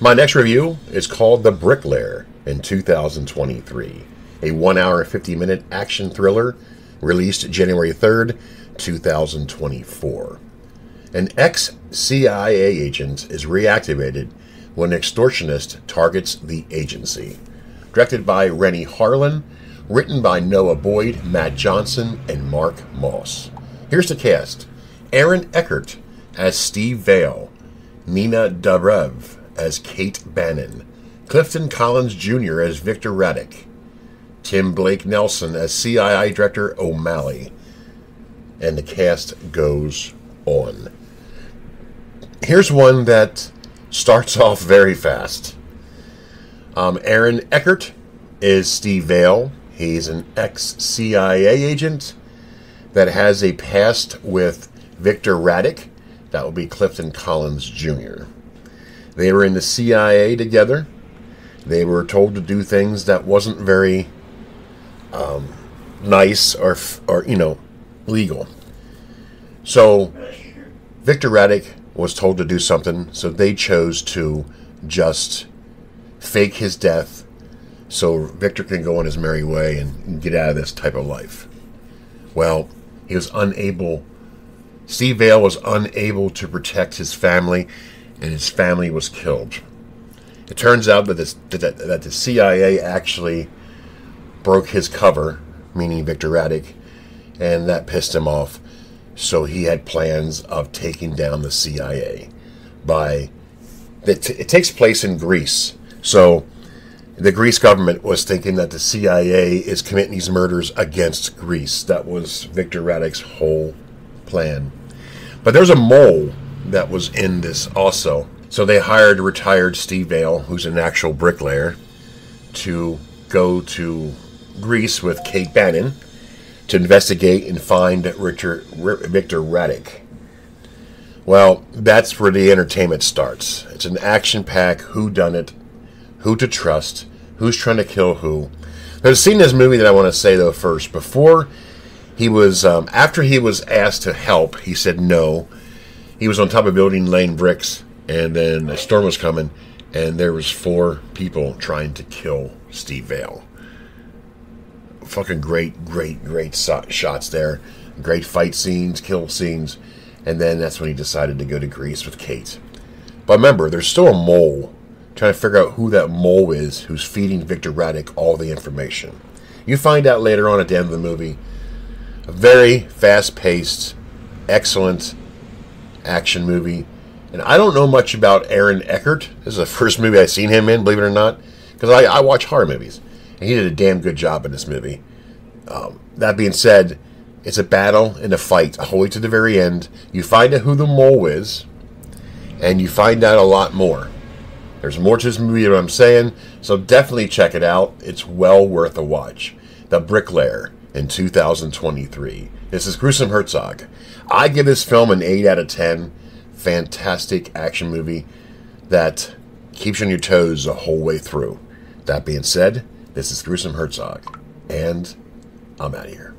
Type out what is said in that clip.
My next review is called The Bricklayer in 2023, a 1 hour and 50 minute action thriller released January 3rd, 2024. An ex CIA agent is reactivated when an extortionist targets the agency. Directed by Renny Harlin, written by Noah Boyd, Matt Johnson, and Marc Moss. Here's the cast Aaron Eckhart as Steve Vale, Nina Dobrev as Kate Bannon, Clifton Collins Jr. as Victor Raddick, Tim Blake Nelson as CIA Director O'Malley, and the cast goes on. Here's one that starts off very fast. Um, Aaron Eckhart is Steve Vale. He's an ex CIA agent that has a past with Victor Raddick. That will be Clifton Collins Jr. They were in the CIA together. They were told to do things that wasn't very um, nice or, or, you know, legal. So Victor Raddick was told to do something, so they chose to just fake his death so Victor can go on his merry way and get out of this type of life. Well, he was unable, Steve Vale was unable to protect his family, and his family was killed. It turns out that, this, that, that the CIA actually broke his cover, meaning Victor Raddick, and that pissed him off. So he had plans of taking down the CIA by. It, it takes place in Greece. So the Greece government was thinking that the CIA is committing these murders against Greece. That was Victor Raddick's whole plan. But there's a mole that was in this also. So they hired retired Steve Vale, who's an actual bricklayer, to go to Greece with Kate Bannon to investigate and find Richard, Victor Raddick. Well, that's where the entertainment starts. It's an action-packed who-done-it, who to trust, who's trying to kill who. There's a scene in this movie that I want to say though first. Before he was, um, after he was asked to help, he said no. He was on top of a building laying bricks, and then a storm was coming, and there was four people trying to kill Steve Vale fucking great, great, great shots there. Great fight scenes, kill scenes. And then that's when he decided to go to Greece with Kate. But remember, there's still a mole trying to figure out who that mole is who's feeding Victor Raddick all the information. You find out later on at the end of the movie. A very fast paced, excellent action movie. And I don't know much about Aaron Eckhart. This is the first movie I've seen him in, believe it or not. Because I, I watch horror movies. And he did a damn good job in this movie. Um, that being said, it's a battle and a fight all the way to the very end. You find out who the mole is, and you find out a lot more. There's more to this movie than I'm saying, so definitely check it out. It's well worth a watch. The Bricklayer in 2023. This is Gruesome Hertzogg. I give this film an 8 out of 10. Fantastic action movie that keeps you on your toes the whole way through. That being said, this is Gruesome Hertzogg, and I'm out of here.